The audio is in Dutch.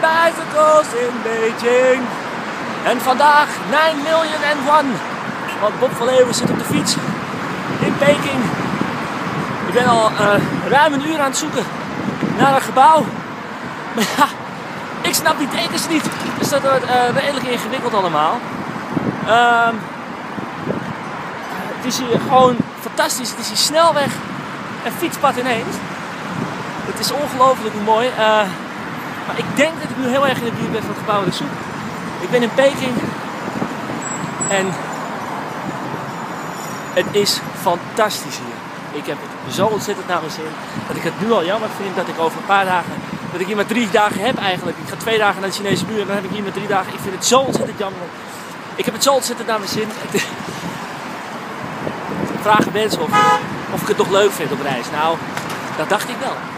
thousand bicycles in Beijing. En vandaag 9 million and one. Want Bob van Leeuwen zit op de fiets in Peking. Ik ben al uh, ruim een uur aan het zoeken naar een gebouw. Maar ja, ik snap die tekens niet. Dus dat wordt uh, redelijk ingewikkeld allemaal. Um, het is hier gewoon fantastisch. Het is hier snelweg en fietspad ineens. Het is ongelooflijk mooi. Uh, maar ik denk dat ik nu heel erg in de buurt ben van het gebouw dat ik zoek. Ik ben in Peking en het is fantastisch hier. Ik heb het zo ontzettend naar mijn zin dat ik het nu al jammer vind dat ik over een paar dagen, dat ik hier maar drie dagen heb eigenlijk. Ik ga twee dagen naar de Chinese muur en dan heb ik hier maar drie dagen. Ik vind het zo ontzettend jammer. Ik heb het zo ontzettend naar mijn zin. Vragen mensen of, of ik het nog leuk vind op reis. Nou, dat dacht ik wel.